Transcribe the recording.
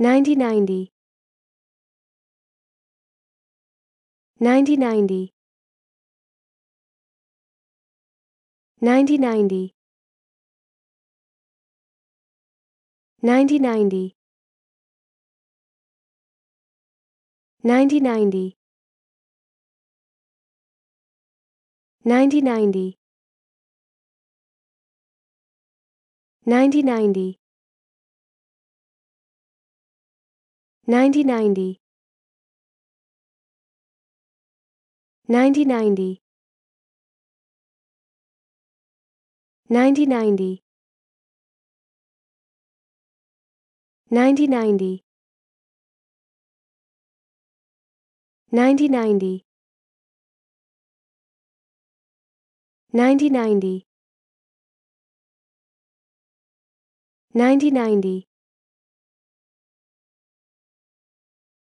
9090 9090 9090 9090 9090 9090 9090 9090 9090 9090 9090 9090 9090 9090